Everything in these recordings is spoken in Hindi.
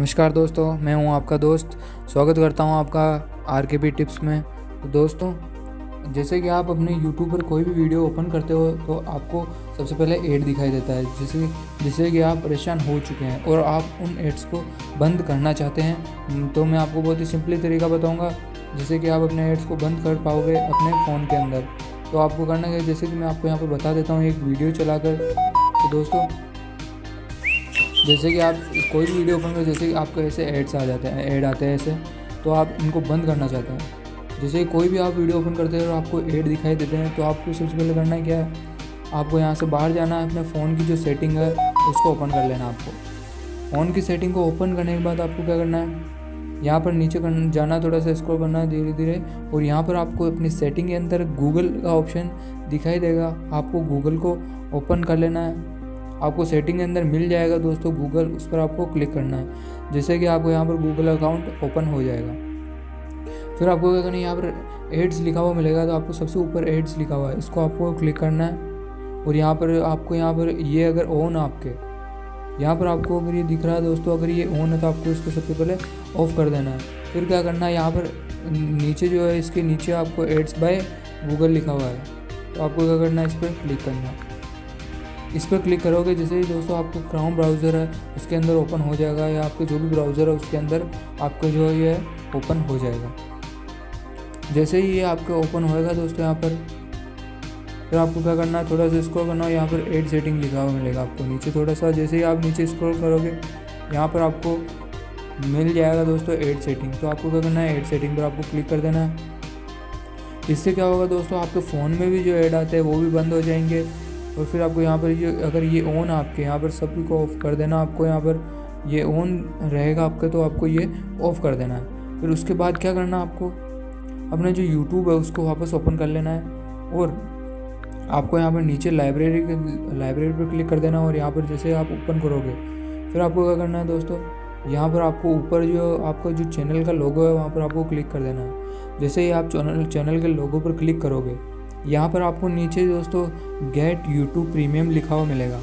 नमस्कार दोस्तों, मैं हूँ आपका दोस्त। स्वागत करता हूँ आपका आर के पी टिप्स में। तो दोस्तों, जैसे कि आप अपने यूट्यूब पर कोई भी वीडियो ओपन करते हो तो आपको सबसे पहले एड दिखाई देता है जिससे जिससे कि आप परेशान हो चुके हैं और आप उन एड्स को बंद करना चाहते हैं। तो मैं आपको बहुत ही सिंपली तरीका बताऊँगा जिससे कि आप अपने एड्स को बंद कर पाओगे अपने फ़ोन के अंदर। तो आपको करना है, जैसे कि मैं आपको यहाँ पर बता देता हूँ, एक वीडियो चलाकर। तो दोस्तों जैसे कि आप कोई भी वीडियो ओपन करो, जैसे कि आपको ऐसे एड्स आ जाते हैं, ऐड आते हैं ऐसे तो आप इनको बंद करना चाहते हैं। जैसे कोई भी आप वीडियो ओपन करते हैं और आपको ऐड दिखाई देते हैं तो आपको सबसे पहले करना है क्या है? आपको यहाँ से बाहर जाना है, अपने फ़ोन की जो सेटिंग है, उसको ओपन कर लेना आपको। फ़ोन की सेटिंग को ओपन करने के बाद आपको क्या करना है? यहाँ पर नीचे करना जाना, थोड़ा सा स्क्रॉल करना है धीरे धीरे, और यहाँ पर आपको अपनी सेटिंग के अंदर गूगल का ऑप्शन दिखाई देगा। आपको गूगल को ओपन कर लेना है। आपको सेटिंग के अंदर मिल जाएगा दोस्तों गूगल उस पर आपको क्लिक करना है। जैसे कि आपको यहाँ पर गूगल अकाउंट ओपन हो जाएगा। फिर आपको क्या करना है, यहाँ पर एड्स लिखा हुआ मिलेगा तो आपको सबसे ऊपर एड्स लिखा हुआ है। इसको आपको क्लिक करना है और यहाँ पर आपको यहाँ पर ये अगर ऑन आपके, यहाँ पर आपको अगर ये दिख रहा है दोस्तों, अगर ये ऑन है तो आपको इसको सबसे पहले ऑफ़ कर देना है। फिर क्या करना है, यहाँ पर नीचे जो है, इसके नीचे आपको एड्स बाय गूगल लिखा हुआ है। तो आपको क्या करना है, इस पर क्लिक करना है। इस पर क्लिक करोगे, जैसे ही दोस्तों आपको क्राउन ब्राउज़र है, उसके अंदर ओपन हो जाएगा, या आपके जो भी ब्राउज़र है, उसके अंदर आपका जो है ये ओपन हो जाएगा। जैसे ही ये आपके ओपन होएगा दोस्तों यहाँ पर, फिर आपको क्या करना है, थोड़ा सा स्क्रॉल करना है, यहाँ पर एड सेटिंग लिखा हुआ मिलेगा आपको नीचे। थोड़ा सा जैसे ही आप नीचे स्क्रॉल करोगे, यहाँ पर आपको मिल जाएगा दोस्तों एड सेटिंग तो आपको क्या करना है एड सेटिंग पर आपको क्लिक कर देना है। इससे क्या होगा दोस्तों, आपके फ़ोन में भी जो ऐड आते हैं, वो भी बंद हो जाएँगे। और फिर आपको यहाँ पर ये, अगर ये ऑन आपके यहाँ पर सभी को ऑफ़ कर देना, आपको यहाँ पर ये ऑन रहेगा आपके तो आपको ये ऑफ़ कर देना है। फिर उसके बाद क्या करना आपको? अपना जो यूट्यूब है, उसको वापस ओपन कर लेना है और आपको यहाँ पर नीचे लाइब्रेरी के लाइब्रेरी पर क्लिक कर देना और यहाँ पर जैसे आप ओपन करोगे। फिर आपको क्या करना है दोस्तों? यहाँ पर आपको ऊपर जो, आपका जो चैनल का लोगो है, वहाँ पर आपको क्लिक कर देना है। जैसे ही आप चैनल चैनल के लोगो पर क्लिक करोगे यहाँ पर आपको नीचे दोस्तों गेट यूट्यूब प्रीमियम लिखा हुआ मिलेगा।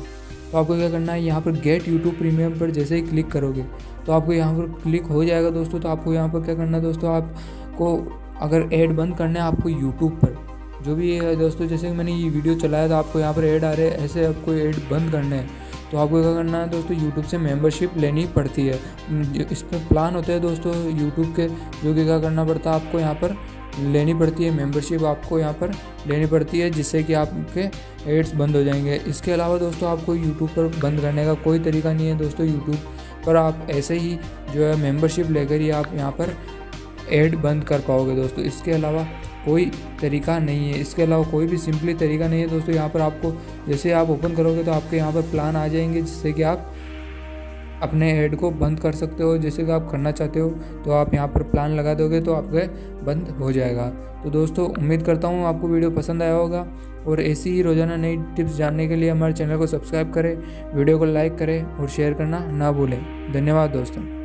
तो आपको क्या करना है, यहाँ पर गेट यूट्यूब प्रीमियम पर जैसे ही क्लिक करोगे तो आपको यहाँ पर क्लिक हो जाएगा दोस्तों। तो आपको यहाँ पर क्या करना है दोस्तों, आपको अगर ऐड बंद करना है आपको यूट्यूब पर, जो भी है दोस्तों, जैसे मैंने ये वीडियो चलाया था, आपको यहाँ पर ऐड आ रहे हैं, ऐसे आपको ऐड बंद करने हैं। तो आपको क्या करना है दोस्तों यूट्यूब से मेंबरशिप लेनी पड़ती है। इस पर प्लान होते हैं दोस्तों यूट्यूब के, जो कि क्या करना पड़ता है आपको यहाँ पर लेनी पड़ती है मेंबरशिप आपको यहाँ पर लेनी पड़ती है, जिससे कि आपके एड्स बंद हो जाएँगे। इसके अलावा दोस्तों, आपको यूट्यूब पर बंद करने का कोई तरीका नहीं है दोस्तों। यूट्यूब पर आप ऐसे ही जो है मेंबरशिप लेकर ही आप यहाँ पर एड बंद कर पाओगे दोस्तों। इसके अलावा कोई तरीका नहीं है। इसके अलावा कोई भी सिंपली तरीका नहीं है दोस्तों। यहाँ पर आपको जैसे आप ओपन करोगे तो आपके यहाँ पर प्लान आ जाएँगे, जिससे कि आप अपने ऐड को बंद कर सकते हो। जैसे कि आप करना चाहते हो तो आप यहाँ पर प्लान लगा दोगे तो आपके बंद हो जाएगा। तो दोस्तों, उम्मीद करता हूँ आपको वीडियो पसंद आया होगा। और ऐसी ही रोज़ाना नई टिप्स जानने के लिए हमारे चैनल को सब्सक्राइब करें, वीडियो को लाइक करें और शेयर करना ना भूलें। धन्यवाद दोस्तों।